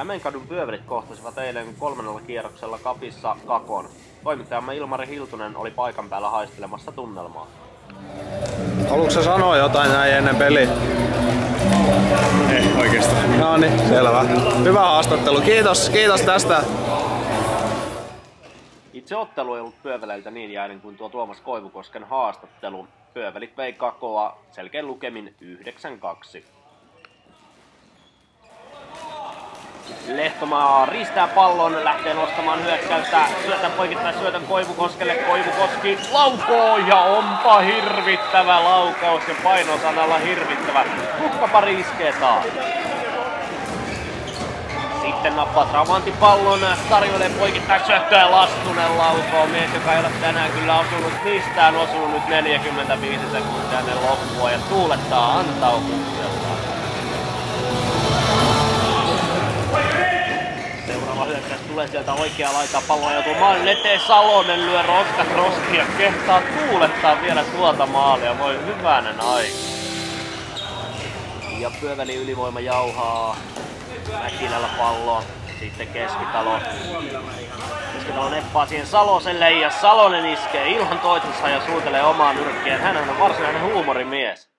Hämeenkadun pyövelit kohtasivat eilen kolmannella kierroksella kapissa Kakon. Toimittajamme Ilmari Hiltunen oli paikan päällä haistelemassa tunnelmaa. Haluatko sä sanoa jotain näin ennen peliä? Ei oikeastaan. No niin, selvä. Hyvä haastattelu. Kiitos, kiitos tästä. Itse ottelu ei ollut pyöveleiltä niin jäinen kuin tuo Tuomas Koivukosken haastattelu. Pyövelit vei Kakoa selkeän lukemin 9-2. Lehtomaa riistää pallon, lähtee nostamaan hyökkäystä, syötän poikittaa syötän Koivukoskelle, Koivukoski laukoo ja onpa hirvittävä laukaus ja painosanalla hirvittävä. Hukkapari iskee taas. Sitten nappaa Travanti pallon, tarjoilee poikittaa syöttöä Lastunen laukoo. Mies, joka ei ole tänään kyllä osunut mistään, osunut nyt 45 sekuntia ennen loppua ja tuulettaa antautuksella. Hyökkäys tulee sieltä oikea laita palloa joutuu maalin eteen. Salonen lyö roskat roskiin ja kehtaa tuulettaa vielä tuolta maalia. Voi hyvänen aika. Ja pyöveli ylivoima jauhaa Mäkilällä pallo. Sitten keskitalo. Keskitalo neppaa siihen Saloselle ja Salonen iskee ilman toisensa ja suutelee omaan nyrkkeen. Hän on varsinainen huumorimies.